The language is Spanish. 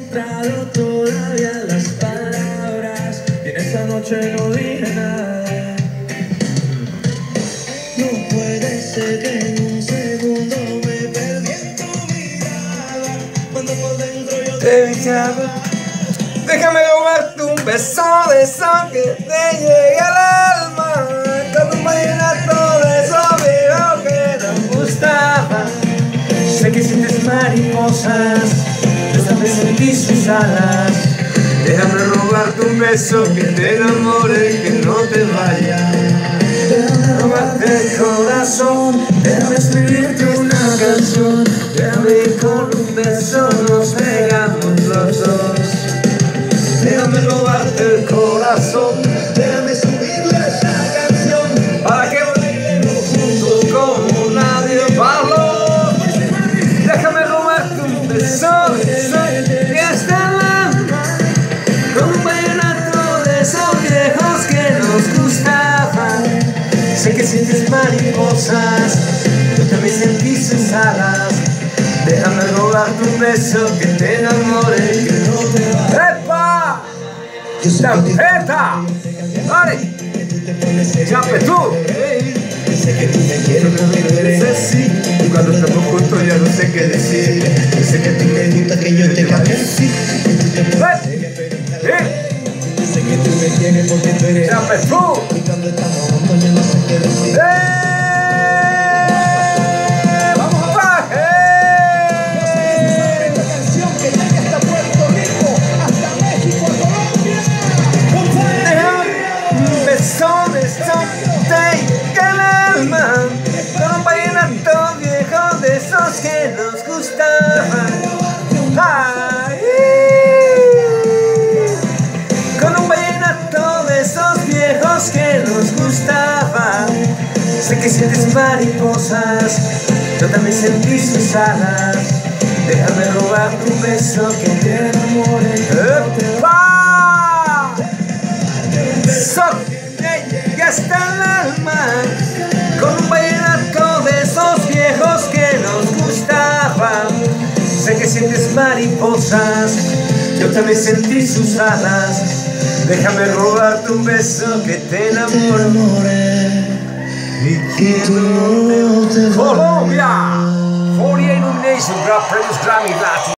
entrado todavía las palabras y en esta noche no dije nada. No puede ser que en un segundo me perdí en tu mirada cuando por dentro yo Te echaba. Déjame robarte un beso de eso que te llegue al alma. Con un vallenato de eso viejo que nos gustaba. Sé que sientes mariposas, Déjame robarte un beso que te enamore y que no te vaya. Déjame robarte el corazón, déjame escribirte una canción. Déjame con un beso nos pegamos los dos. Déjame robarte el corazón Déjame subirle esa canción. para que bailemos juntos como nadie bailó. Déjame robarte un beso, sientes mariposas, yo también sentí sus alas. Déjame robarte un beso que te enamore y que no te. ¡Epa! ¡Champeta! ¡Vale! ¡Chape tú! Sé que tú me quieres, no así. Y cuando estamos juntos ya no sé qué decir. Sé que tú me gusta que yo te así. ¡Eh! Sé que tú me quieres porque tú eres. ¡Chape tú! Y cuando estamos juntos yo no sé qué decir. Alma Con un vallenato viejo de esos que nos gustaban. Ay, Con un vallenato de esos viejos que nos gustaban. Sé que sientes mariposas, yo también sentí sus alas. Déjame robar un beso que te enamore ¡Epa! Que hasta el alma Con un vallenato de esos viejos que nos gustaban. Sé que sientes mariposas Yo también sentí sus alas. Déjame robarte un beso que te enamore. Y que no te Colombia. 48 nominations, Rap Premios Grammy Latino